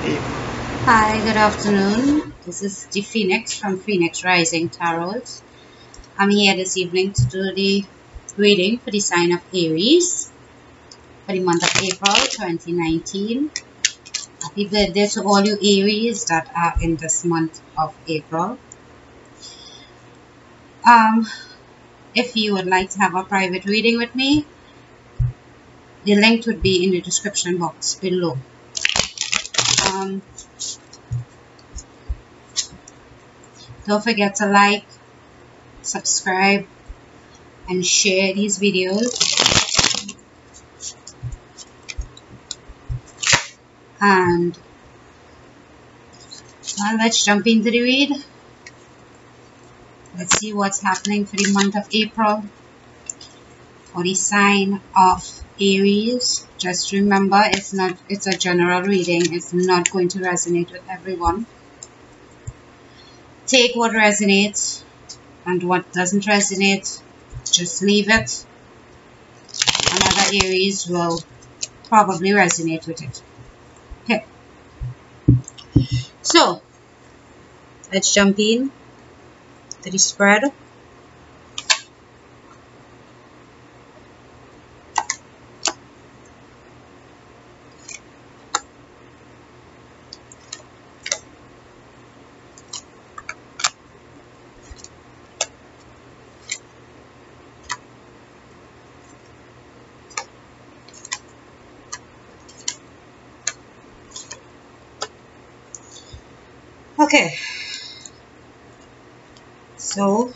Hi, good afternoon. This is the Phoenix from Phoenix Rising Tarot. I'm here this evening to do the reading for the sign of Aries for the month of April 2019. Happy birthday to all you Aries that are in this month of April. Um, if you would like to have a private reading with me, the link would be in the description box below. Um, don't forget to like, subscribe, and share these videos. And well, let's jump into the read. Let's see what's happening for the month of April for the sign of Aries. Just remember it's not it's a general reading. It's not going to resonate with everyone. Take what resonates and what doesn't resonate, just leave it. Another Aries will probably resonate with it. Okay. So let's jump in to the spread. Okay. So,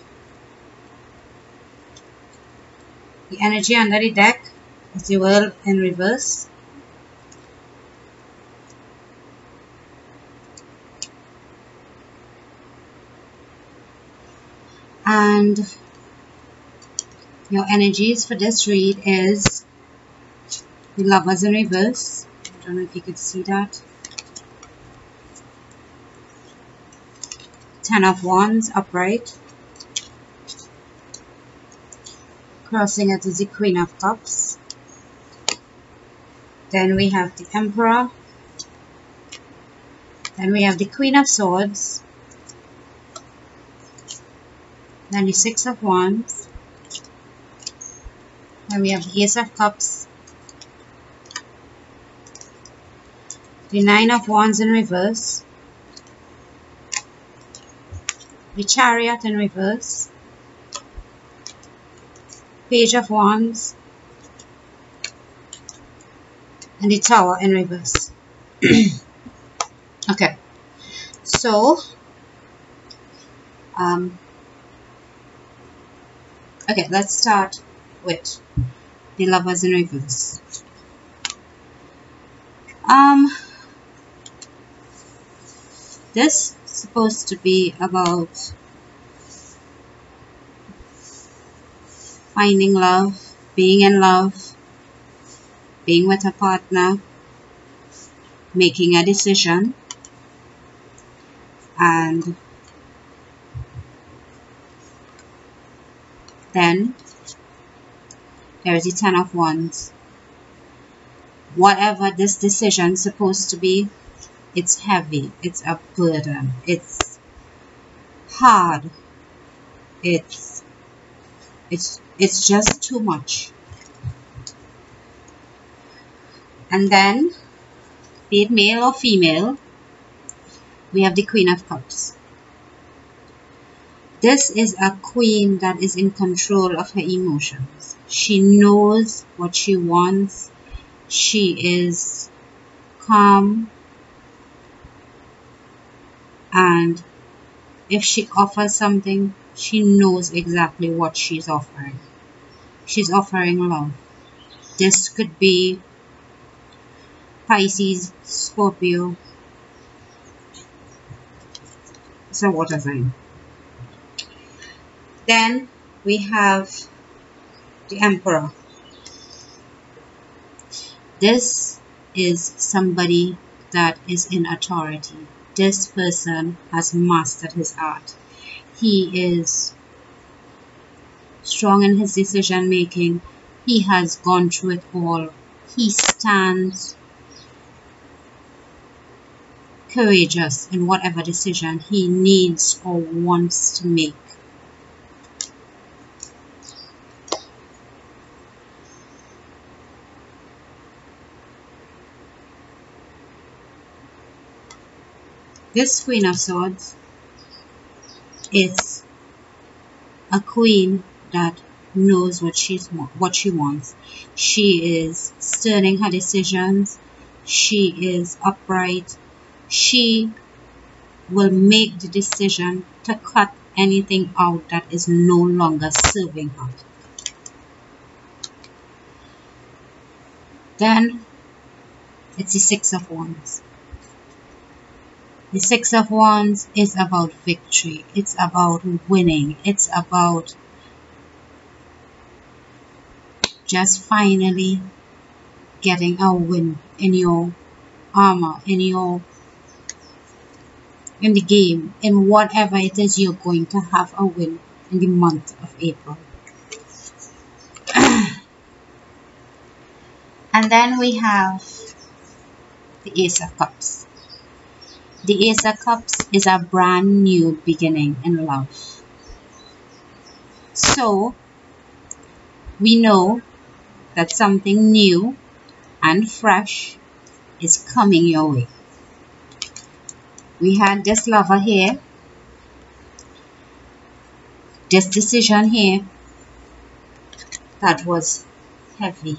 the energy under the deck is the world in reverse. And your energies for this read is the lovers in reverse. I don't know if you could see that. Ten of Wands upright. Crossing it is the Queen of Cups. Then we have the Emperor. Then we have the Queen of Swords. Then the Six of Wands. Then we have the Ace of Cups. The Nine of Wands in reverse the chariot in reverse, page of wands, and the tower in reverse. okay, so, um, okay, let's start with the lovers in reverse. Um, this supposed to be about finding love, being in love, being with a partner, making a decision, and then there is the Ten of Wands. Whatever this decision is supposed to be, it's heavy. It's a burden. It's hard. It's it's it's just too much. And then, be it male or female, we have the Queen of Cups. This is a queen that is in control of her emotions. She knows what she wants. She is calm and if she offers something she knows exactly what she's offering. She's offering love. This could be Pisces Scorpio. It's a water sign. Then we have the emperor. This is somebody that is in authority. This person has mastered his art. He is strong in his decision making. He has gone through it all. He stands courageous in whatever decision he needs or wants to make. This Queen of Swords is a queen that knows what she's what she wants. She is stern in her decisions. She is upright. She will make the decision to cut anything out that is no longer serving her. Then it's the Six of Wands. The Six of Wands is about victory. It's about winning. It's about just finally getting a win in your armor, in your in the game, in whatever it is you're going to have a win in the month of April. and then we have the Ace of Cups. The Ace of Cups is a brand new beginning in love. So, we know that something new and fresh is coming your way. We had this lover here, this decision here that was heavy.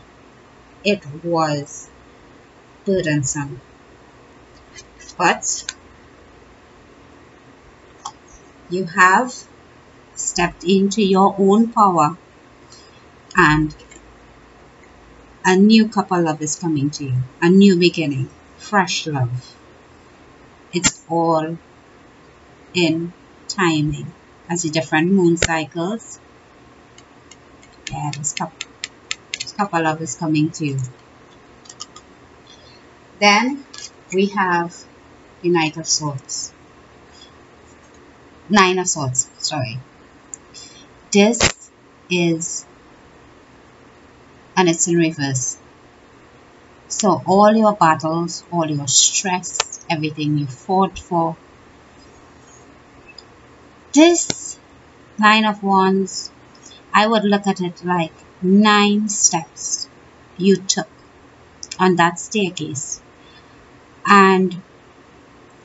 It was burdensome but you have stepped into your own power. And a new couple love is coming to you. A new beginning. Fresh love. It's all in timing. As the different moon cycles. Yeah this couple, this couple love is coming to you. Then we have Knight of Swords. Nine of Swords, sorry. This is, and it's in reverse. So all your battles, all your stress, everything you fought for, this Nine of Wands, I would look at it like nine steps you took on that staircase. And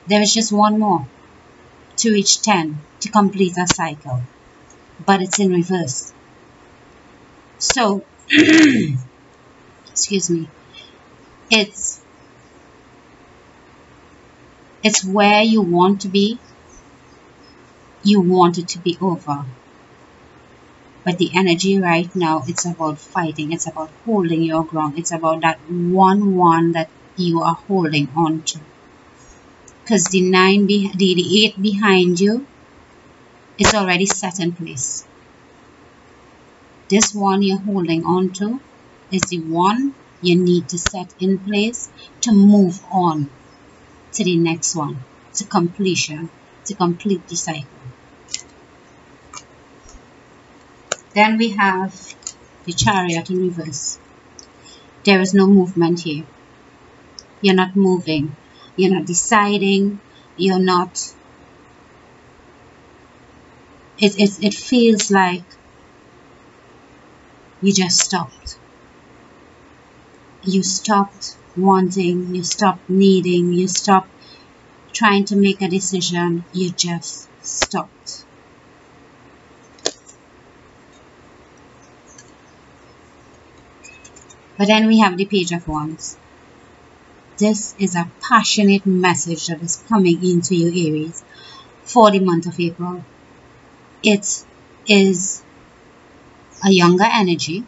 there is just one more to reach 10 to complete a cycle, but it's in reverse. So, excuse me, it's it's where you want to be. You want it to be over. But the energy right now, it's about fighting. It's about holding your ground. It's about that one one that you are holding on to because the 9 be the, the 8 behind you is already set in place. This one you're holding on to is the one you need to set in place to move on to the next one to completion to complete the cycle. Then we have the chariot in reverse. There is no movement here. You're not moving you're not deciding you're not it, it, it feels like you just stopped. You stopped wanting you stopped needing you stopped trying to make a decision you just stopped. But then we have the page of wands this is a passionate message that is coming into you, Aries, for the month of April. It is a younger energy.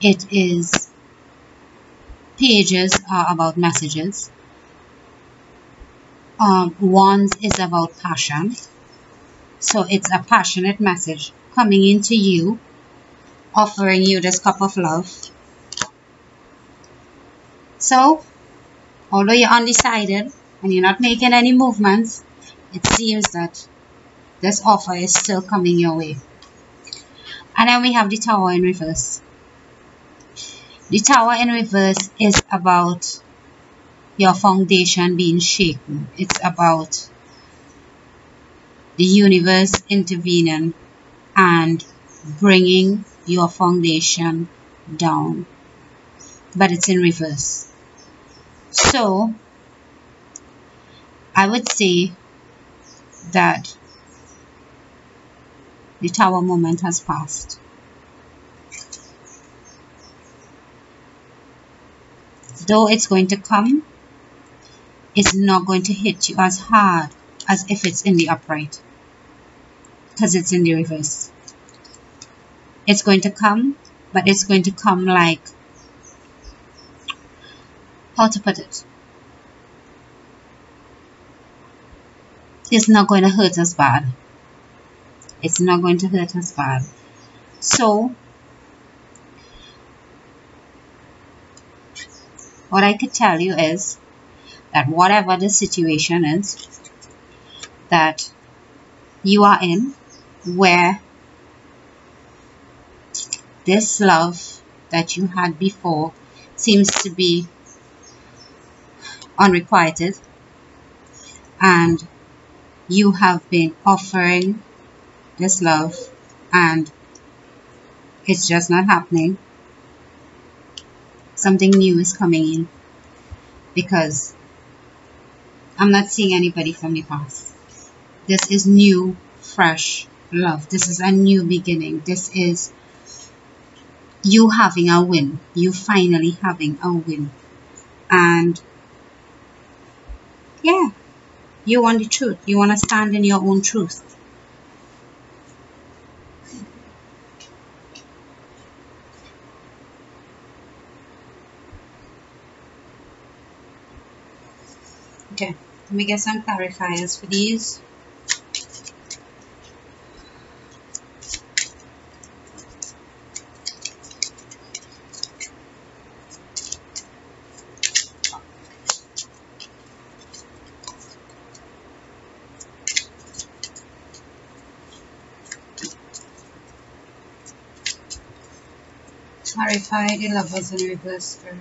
It is pages are about messages. Um, wands is about passion. So it's a passionate message coming into you, offering you this cup of love. So although you're undecided and you're not making any movements, it seems that this offer is still coming your way. And then we have the tower in reverse. The tower in reverse is about your foundation being shaken. It's about the universe intervening and bringing your foundation down. But it's in reverse. So, I would say that the tower moment has passed. Though it's going to come, it's not going to hit you as hard as if it's in the upright because it's in the reverse. It's going to come, but it's going to come like, how to put it? It's not going to hurt us bad. It's not going to hurt us bad. So, what I could tell you is that whatever the situation is that you are in, where this love that you had before seems to be unrequited. And you have been offering this love and it's just not happening. Something new is coming in because I'm not seeing anybody from the past. This is new fresh love. This is a new beginning. This is you having a win. You finally having a win. And yeah you want the truth. You want to stand in your own truth. Okay, let me get some clarifiers for these. The lovers in reverse spirit.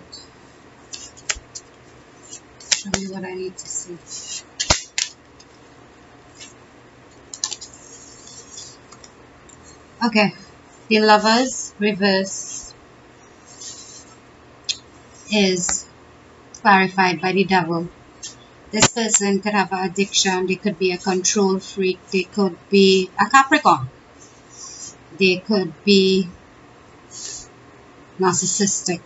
Show me what I need to see. Okay, the lovers reverse is clarified by the devil. This person could have an addiction, they could be a control freak, they could be a Capricorn, they could be narcissistic.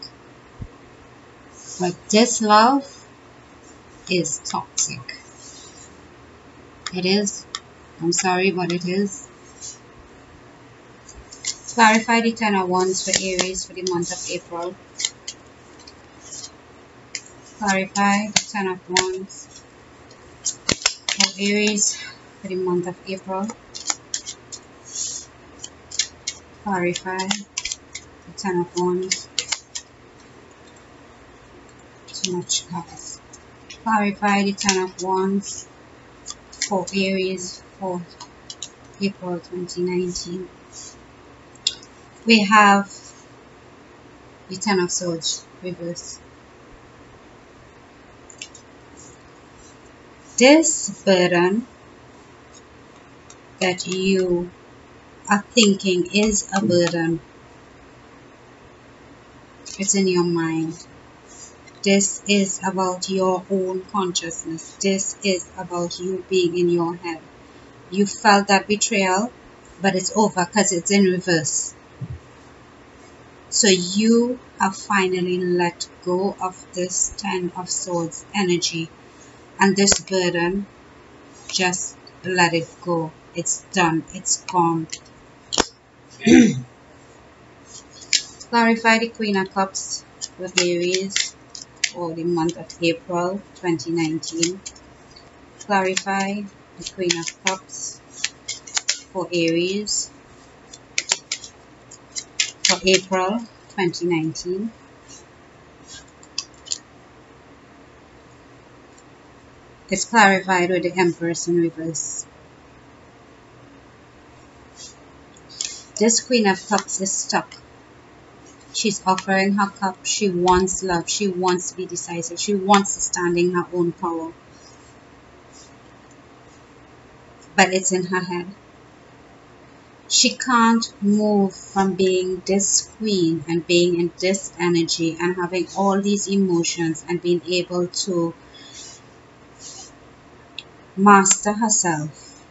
But this love is toxic. It is. I'm sorry, but it is. Clarify the Ten oh of Wands for Aries for the month of April. Clarify the Ten oh of Wands for Aries for the month of April. Clarify Ten of Wands. Too much cards. Clarify the Ten of Wands for Aries for April 2019. We have the Ten of Swords reverse. This burden that you are thinking is a burden it's in your mind. This is about your own consciousness. This is about you being in your head. You felt that betrayal, but it's over because it's in reverse. So you have finally let go of this Ten of Swords energy and this burden. Just let it go. It's done. It's gone. clarify the Queen of Cups with Aries for the month of April 2019. Clarify the Queen of Cups for Aries for April 2019. It's clarified with the Empress in reverse. This Queen of Cups is stuck She's offering her cup. She wants love. She wants to be decisive. She wants to stand in her own power. But it's in her head. She can't move from being this queen and being in this energy and having all these emotions and being able to master herself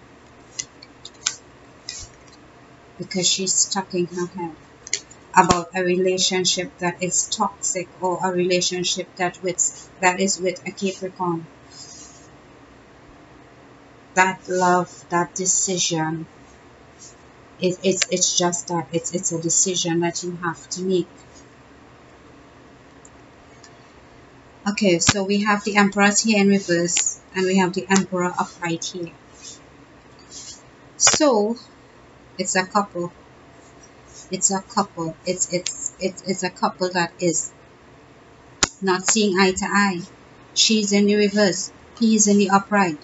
because she's stuck in her head about a relationship that is toxic or a relationship that with that is with a Capricorn. That love, that decision, it, it's it's just that it's it's a decision that you have to make. Okay, so we have the Empress here in reverse and we have the Emperor upright here. So it's a couple it's a couple it's it's it's, it's a couple that is not seeing eye to eye. She's in the reverse. He's in the upright.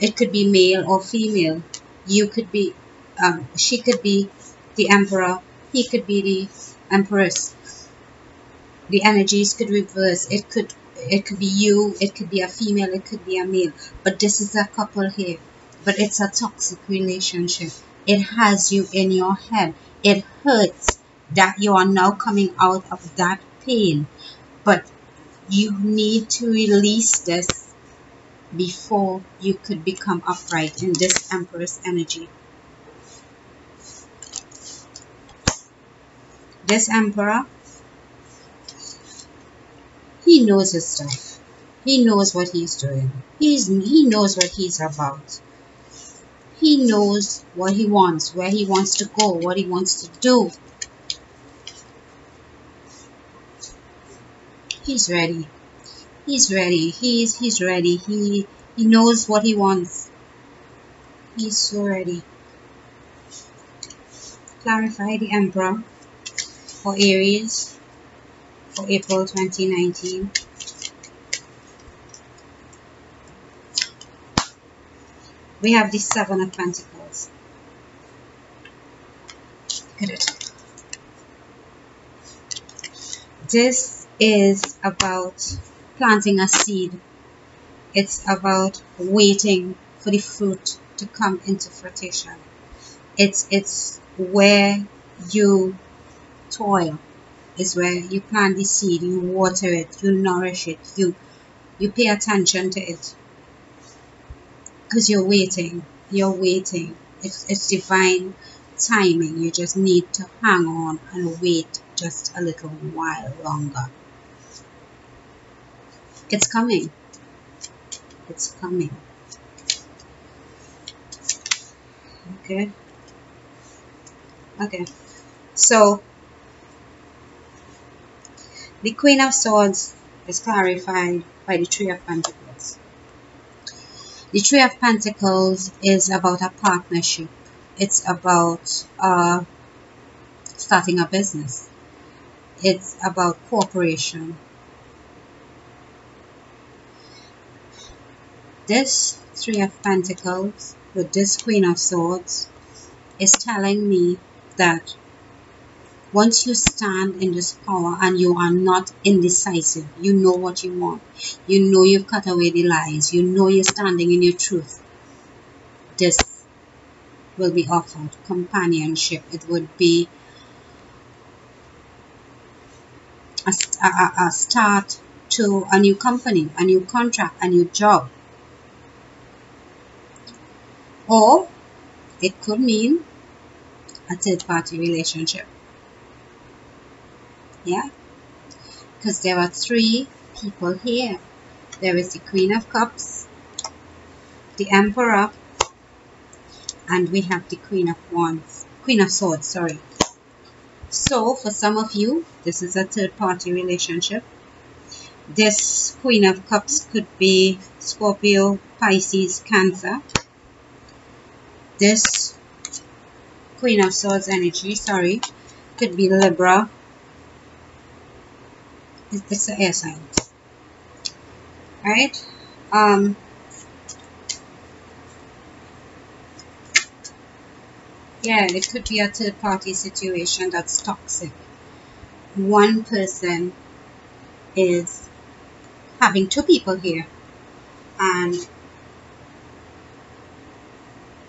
It could be male or female. You could be um, she could be the emperor. He could be the empress. The energies could reverse. It could it could be you it could be a female it could be a male. But this is a couple here. But it's a toxic relationship. It has you in your head it hurts that you are now coming out of that pain. But you need to release this before you could become upright in this empress energy. This emperor he knows his stuff. He knows what he's doing. He's he knows what he's about he knows what he wants, where he wants to go, what he wants to do. He's ready. He's ready. He's he's ready. He he knows what he wants. He's so ready. Clarify the Emperor for Aries for April 2019. We have the Seven of Pentacles. Look at it. This is about planting a seed. It's about waiting for the fruit to come into fruition. It's it's where you toil. Is where you plant the seed, you water it, you nourish it, you you pay attention to it because you're waiting you're waiting. It's, it's divine timing. You just need to hang on and wait just a little while longer. It's coming. It's coming. Okay. Okay. So the queen of swords is clarified by the three of pentacles the Three of Pentacles is about a partnership. It's about uh, starting a business. It's about cooperation. This Three of Pentacles with this Queen of Swords is telling me that once you stand in this power and you are not indecisive, you know what you want, you know you've cut away the lies, you know you're standing in your truth, this will be offered companionship. It would be a, a, a start to a new company, a new contract, a new job. Or it could mean a third party relationship yeah? Because there are three people here. There is the queen of cups the emperor and we have the queen of wands queen of swords sorry. So for some of you this is a third party relationship. This queen of cups could be scorpio pisces cancer. This queen of swords energy sorry could be libra it's the air sign alright um yeah it could be a third party situation that's toxic. One person is having two people here and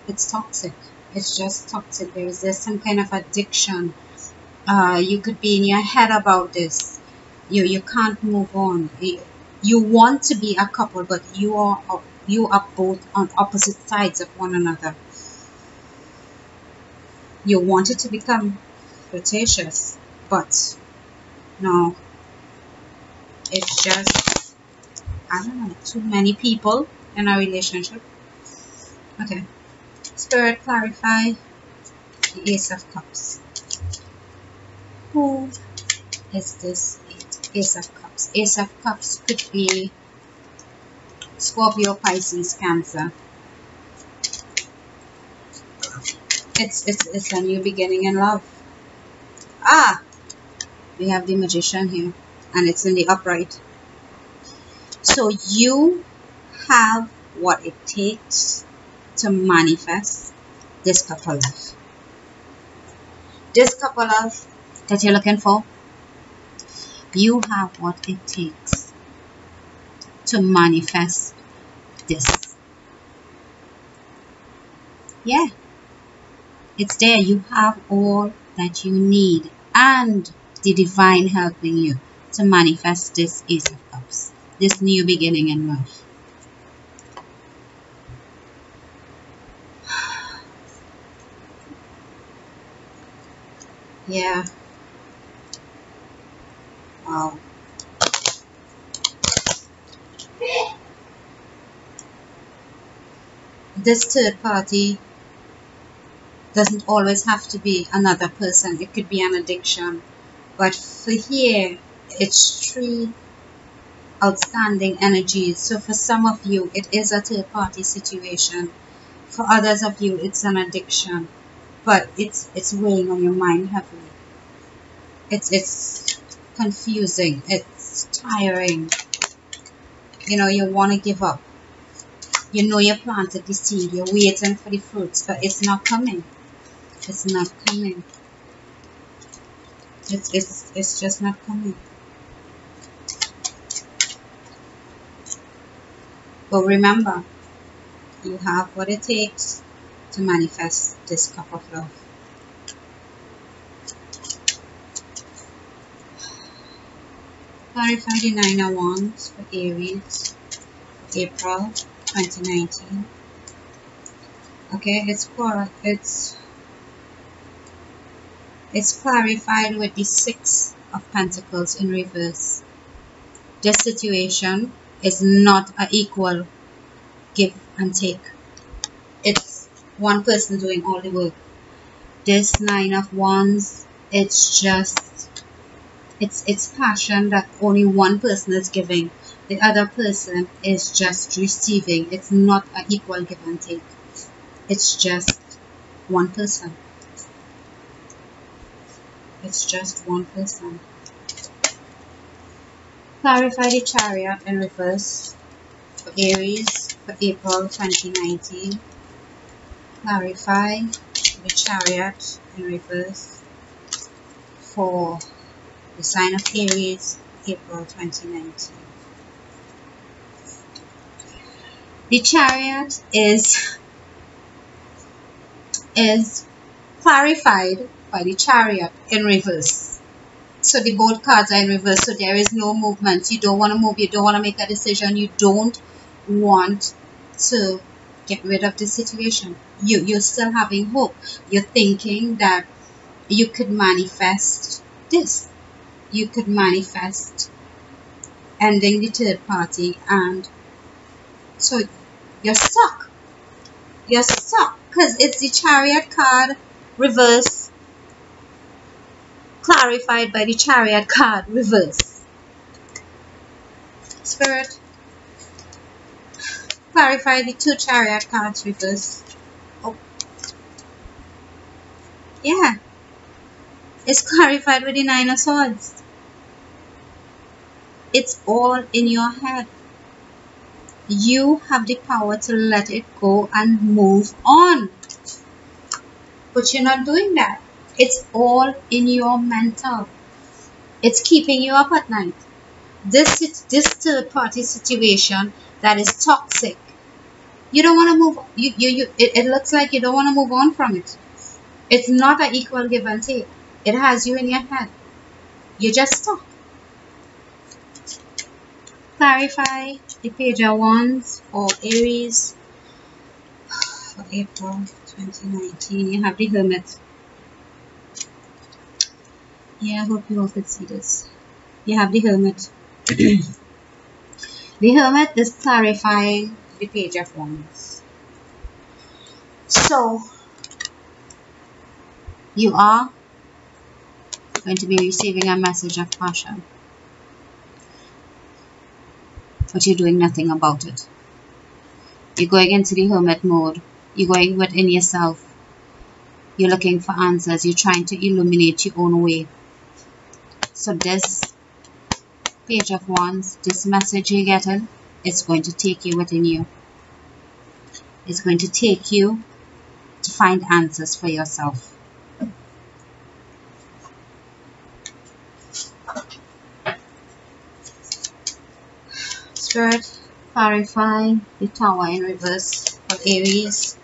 it's toxic. It's just toxic. There is some kind of addiction. Uh, you could be in your head about this you you can't move on. You want to be a couple but you are you are both on opposite sides of one another. You wanted to become flirtatious but no. It's just I don't know too many people in a relationship. Okay. Spirit clarify the ace of cups. Who is this ace of cups. Ace of cups could be Scorpio Pisces Cancer. It's it's it's a new beginning in love. Ah! We have the magician here and it's in the upright. So you have what it takes to manifest this couple love. This couple love that you're looking for you have what it takes to manifest this. Yeah. It's there. You have all that you need. And the divine helping you to manifest this Ace of Cups, this new beginning in life. Yeah. Wow. This third party doesn't always have to be another person. It could be an addiction. But for here, it's three outstanding energies. So for some of you, it is a third party situation. For others of you, it's an addiction. But it's it's weighing on your mind heavily. It's it's confusing. It's tiring. You know, you want to give up. You know you planted the seed. You're waiting for the fruits, but it's not coming. It's not coming. It's, it's, it's just not coming. But remember, you have what it takes to manifest this cup of love. Clarify the Nine of oh Wands for Aries, April 2019. Okay, it's it's it's clarified with the Six of Pentacles in reverse. This situation is not an equal give and take. It's one person doing all the work. This Nine of Wands, it's just, it's, it's passion that only one person is giving. The other person is just receiving. It's not an equal give and take. It's just one person. It's just one person. Clarify the chariot in reverse for Aries for April 2019. Clarify the chariot in reverse for the sign of Aries April 2019. The chariot is is clarified by the chariot in reverse. So the both cards are in reverse, so there is no movement. You don't want to move, you don't want to make a decision, you don't want to get rid of the situation. You, you're still having hope. You're thinking that you could manifest this. You could manifest ending the third party and so you're stuck. You're stuck because it's the chariot card reverse clarified by the chariot card reverse. Spirit, clarify the two chariot cards reverse. Oh. Yeah. It's clarified with the nine of swords. It's all in your head. You have the power to let it go and move on. But you're not doing that. It's all in your mental. It's keeping you up at night. This is this third party situation that is toxic. You don't want to move. You you, you it, it looks like you don't want to move on from it. It's not an equal give and take. It has you in your head. You're just stuck. Clarify the page of wands for Aries for April 2019. You have the Hermit. Yeah, I hope you all could see this. You have the Hermit. the Hermit is clarifying the Page of Wands. So, you are going to be receiving a message of passion. But you're doing nothing about it. You're going into the hermit mode. You're going within yourself. You're looking for answers. You're trying to illuminate your own way. So this page of wands, this message you're getting, it's going to take you within you. It's going to take you to find answers for yourself. Spirit, clarify the tower in reverse for Aries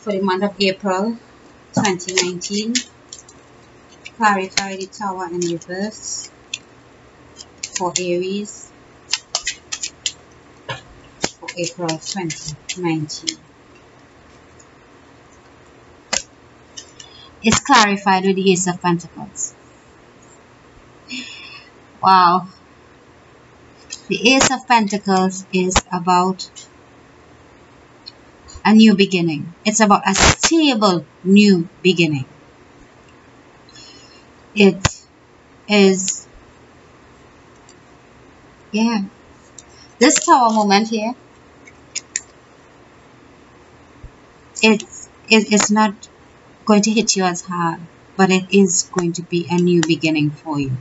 for the month of April 2019 clarify the tower in reverse for Aries for April 2019. It's clarified with the Ace of Pentacles. Wow. The Ace of Pentacles is about a new beginning. It's about a stable new beginning. It is yeah. This tower moment here it's it, it's not going to hit you as hard but it is going to be a new beginning for you.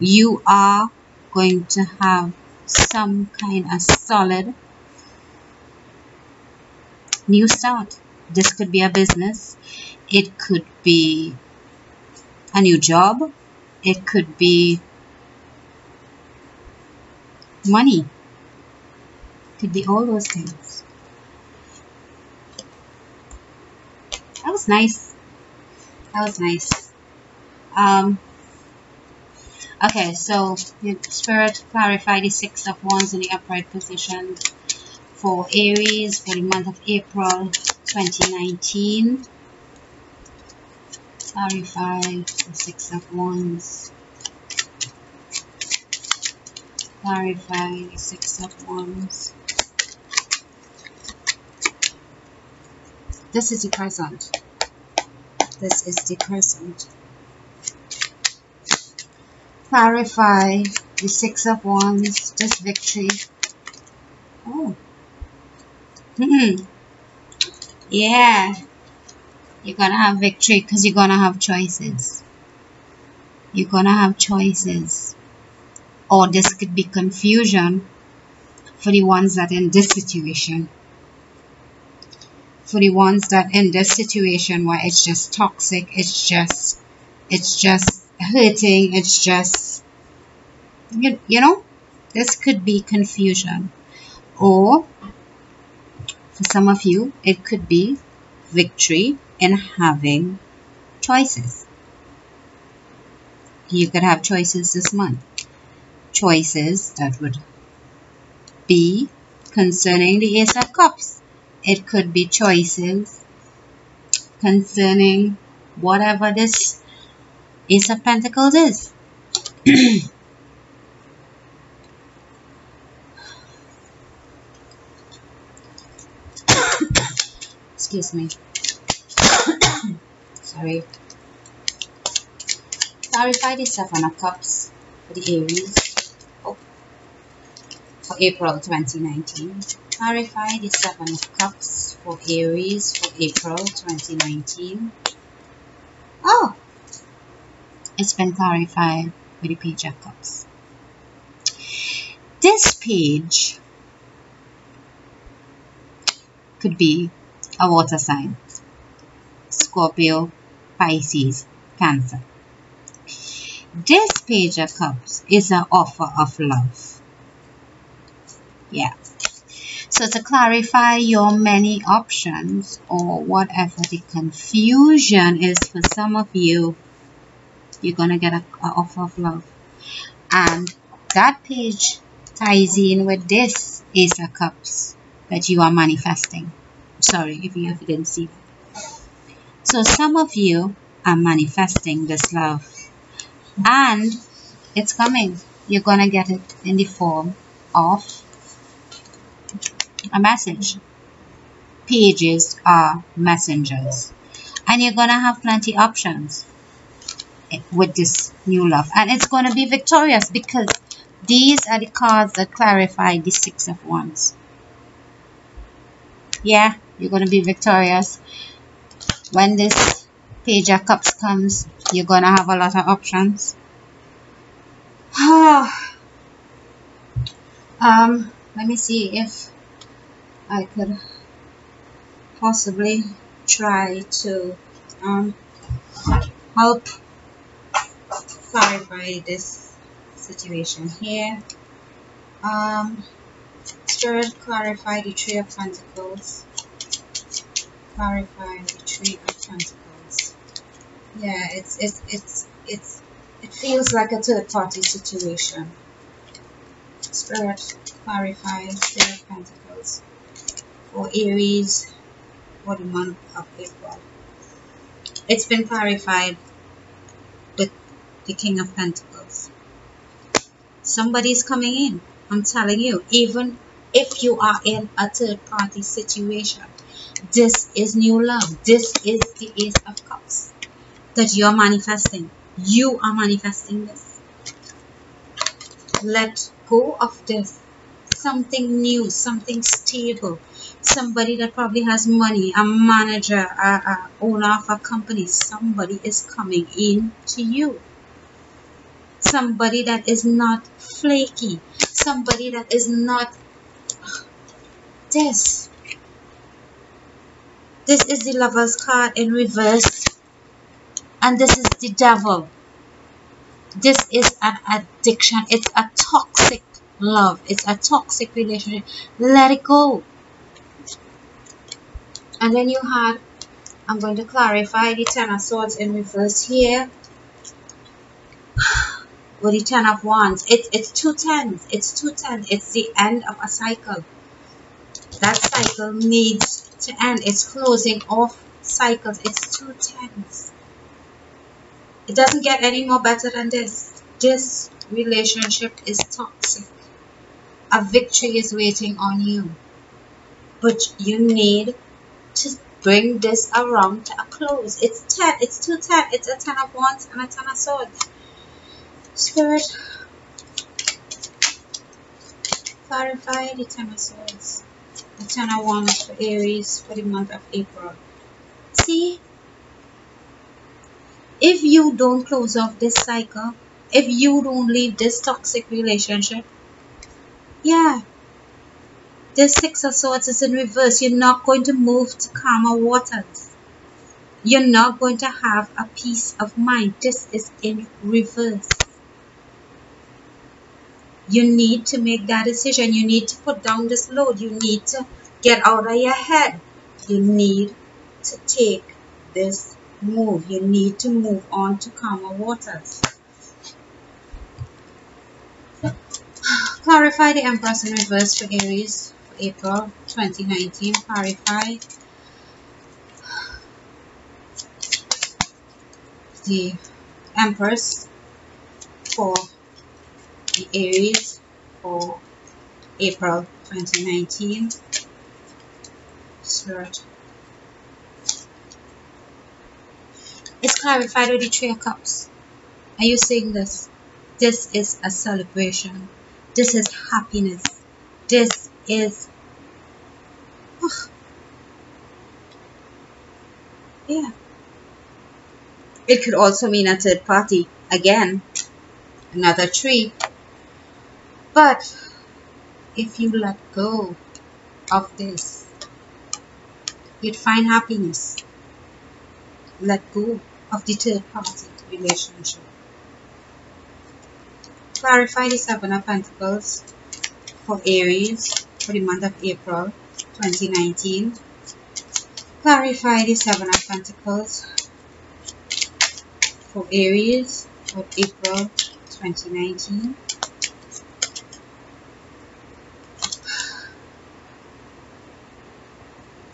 You are going to have some kind of solid new start this could be a business it could be a new job. It could be money. It could be all those things. That was nice. That was nice. Um, okay, so Spirit clarify the Six of Wands in the upright position for Aries for the month of April 2019 clarify the Six of Wands. Clarify the Six of Wands. This is the present. This is the present. Clarify the Six of Wands, this victory. Oh. Hmm. Yeah you're gonna have victory because you're gonna have choices you're gonna have choices or this could be confusion for the ones that in this situation for the ones that in this situation where it's just toxic it's just it's just hurting it's just you, you know this could be confusion or for some of you it could be victory in having choices. You could have choices this month. Choices that would be concerning the Ace of Cups. It could be choices concerning whatever this Ace of Pentacles is. Excuse me. Sorry. Clarify the Seven of Cups for the Aries oh, for April 2019. Clarify the Seven of Cups for Aries for April 2019. Oh, it's been clarified with the Page of Cups. This page could be a water sign, Scorpio, Pisces, Cancer. this page of cups is an offer of love. Yeah. So to clarify your many options or whatever the confusion is for some of you you're gonna get an offer of love. And that page ties in with this ace of cups that you are manifesting sorry if you, didn't see. So some of you are manifesting this love. And it's coming. You're gonna get it in the form of a message. Pages are messengers. And you're gonna have plenty options with this new love. And it's going to be victorious because these are the cards that clarify the six of wands. Yeah you're going to be victorious when this page of cups comes you're going to have a lot of options um let me see if I could possibly try to um help clarify this situation here. Um, Spirit, clarify the Three of Pentacles. Clarify the Three of Pentacles. Yeah, it's it's it's it's it feels like a third party situation. Spirit, clarify Three of Pentacles for Aries for the month of April. It's been clarified with the King of Pentacles. Somebody's coming in. I'm telling you, even if you are in a third party situation, this is new love. This is the Ace of Cups that you're manifesting. You are manifesting this. Let go of this. Something new, something stable. Somebody that probably has money, a manager, a, a owner of a company. Somebody is coming in to you somebody that is not flaky, somebody that is not this. This is the lover's card in reverse, and this is the devil. This is an addiction, it's a toxic love, it's a toxic relationship. Let it go. And then you had, I'm going to clarify the Ten of Swords in reverse here. With the ten of wands. It's it's two tens. It's two tens. It's the end of a cycle. That cycle needs to end it's closing off cycles. It's two tens it doesn't get any more better than this. This relationship is toxic. A victory is waiting on you. But you need to bring this around to a close. It's 10 it's 210 it's a 10 of wands and a 10 of swords. Spirit, clarify the Ten of Swords, the Wands for Aries for the month of April. See, if you don't close off this cycle, if you don't leave this toxic relationship, yeah, the Six of Swords is in reverse. You're not going to move to calmer waters. You're not going to have a peace of mind. This is in reverse you need to make that decision. You need to put down this load. You need to get out of your head. You need to take this move. You need to move on to calmer waters. Clarify the Empress in reverse for Aries for April 2019. Clarify the Empress for the Aries for April 2019 Spirit it's clarified with the Three of Cups. Are you seeing this? This is a celebration. This is happiness. This is oh, yeah. It could also mean a third party. Again another tree but if you let go of this, you'd find happiness. Let go of the third party relationship. Clarify the Seven of Pentacles for Aries for the month of April 2019. Clarify the Seven of Pentacles for Aries for April 2019.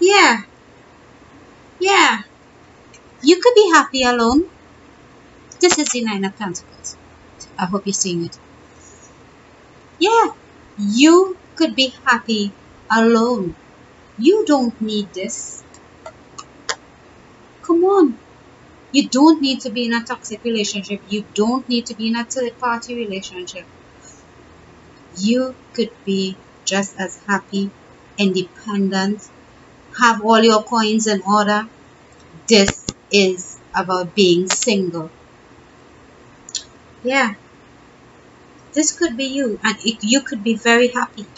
Yeah. Yeah. You could be happy alone. This is the Nine of Pentacles. I hope you're seeing it. Yeah. You could be happy alone. You don't need this. Come on. You don't need to be in a toxic relationship. You don't need to be in a third party relationship. You could be just as happy, independent, have all your coins in order. This is about being single. Yeah. This could be you, and it, you could be very happy.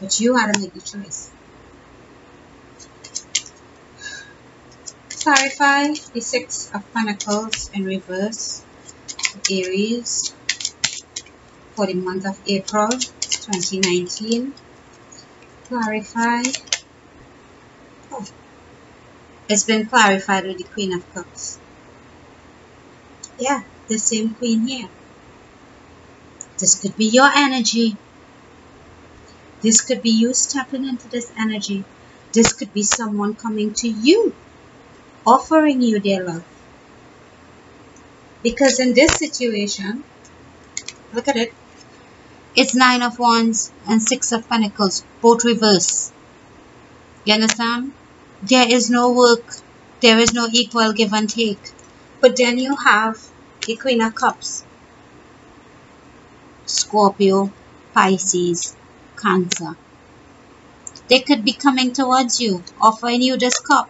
But you had to make the choice. Clarify the Six of Pentacles in reverse Aries for the month of April 2019. Clarify it's been clarified with the Queen of Cups. Yeah, the same Queen here. This could be your energy. This could be you stepping into this energy. This could be someone coming to you, offering you their love. Because in this situation, look at it. It's Nine of Wands and Six of Pentacles, both reverse. You understand? There is no work. There is no equal give and take. But then you have the Queen of Cups. Scorpio, Pisces, Cancer. They could be coming towards you, offering you this cup.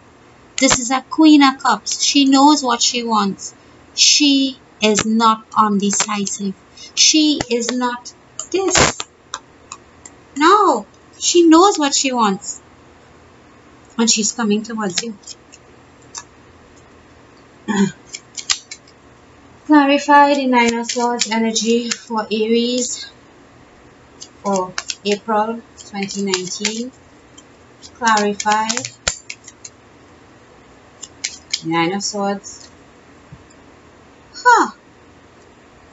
This is a Queen of Cups. She knows what she wants. She is not undecisive. She is not this. No, she knows what she wants and she's coming towards you. Clarify the Nine of Swords energy for Aries for April 2019. Clarify Nine of Swords. Huh.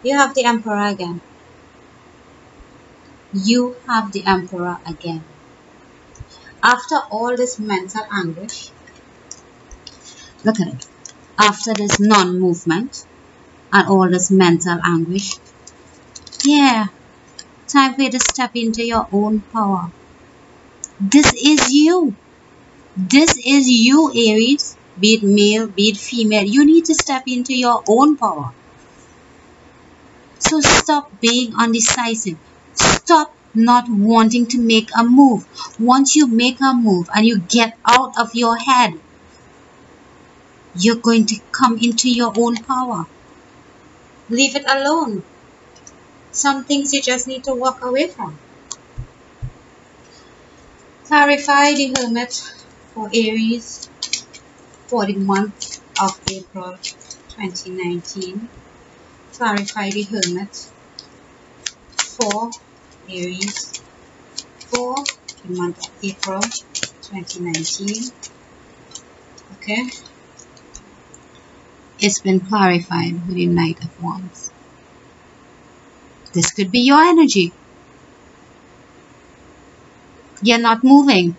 You have the Emperor again. You have the Emperor again after all this mental anguish, look at it, after this non-movement and all this mental anguish, yeah, time for you to step into your own power. This is you. This is you, Aries. Be it male, be it female. You need to step into your own power. So stop being undecisive. Stop not wanting to make a move. Once you make a move and you get out of your head, you're going to come into your own power. Leave it alone. Some things you just need to walk away from. Clarify the Hermit for Aries for the month of April 2019. Clarify the Hermit for Aries for the month of April 2019. Okay. It's been clarified with the Knight of Wands. This could be your energy. You're not moving.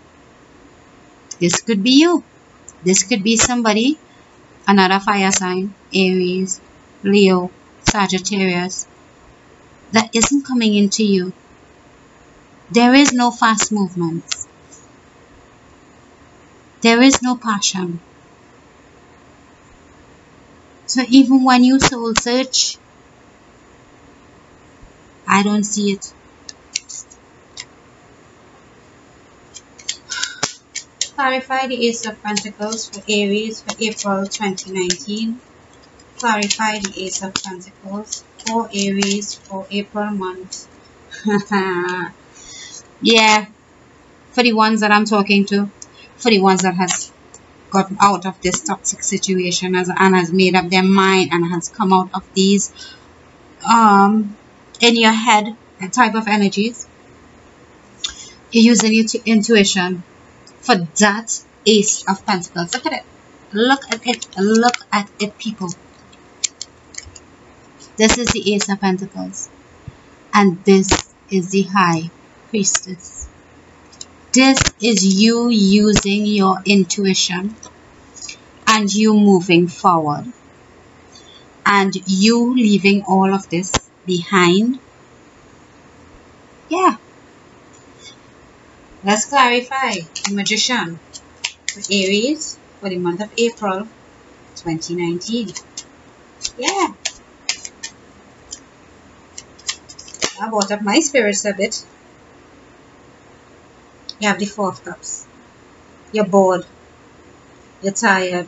This could be you. This could be somebody, another fire sign, Aries, Leo, Sagittarius, that isn't coming into you there is no fast movements. There is no passion. So even when you soul search, I don't see it. Clarify the Ace of Pentacles for Aries for April 2019. Clarify the Ace of Pentacles for Aries for April month. yeah for the ones that i'm talking to for the ones that has got out of this toxic situation as and has made up their mind and has come out of these um in your head type of energies. You're using your intuition for that Ace of Pentacles. Look at it. Look at it. Look at it, people. This is the Ace of Pentacles. And this is the High Priestess. This is you using your intuition and you moving forward. And you leaving all of this behind. Yeah. Let's clarify. The magician for aries for the month of april 2019 yeah. I brought up my spirits a bit you have the four of cups you're bored you're tired.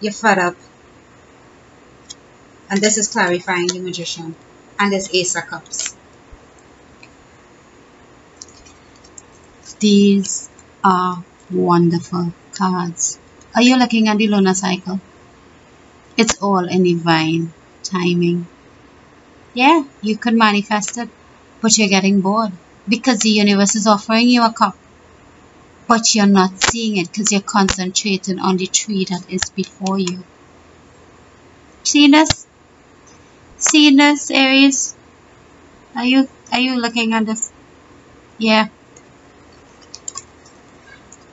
You're fed up. And this is clarifying the magician. And this ace of cups these are wonderful cards. Are you looking at the lunar cycle? It's all in divine timing. Yeah you could manifest it but you're getting bored because the universe is offering you a cup but you're not seeing it because you're concentrating on the tree that is before you see this See this, Aries? Are you are you looking at this? Yeah.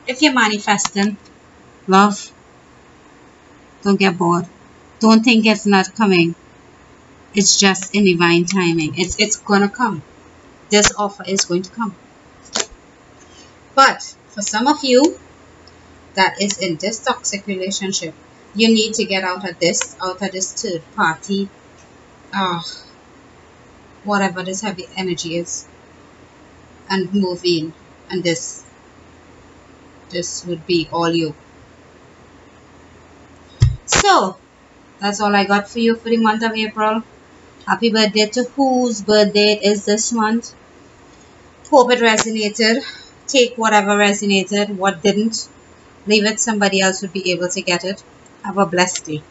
If you're manifesting love, don't get bored. Don't think it's not coming. It's just in divine timing. It's it's gonna come. This offer is going to come. But for some of you that is in this toxic relationship, you need to get out of this, out of this third party uh, whatever this heavy energy is and move in. And this this would be all you. So that's all I got for you for the month of April. Happy birthday to whose birthday is this month hope it resonated. Take whatever resonated. What didn't leave it. Somebody else would be able to get it. Have a blessed day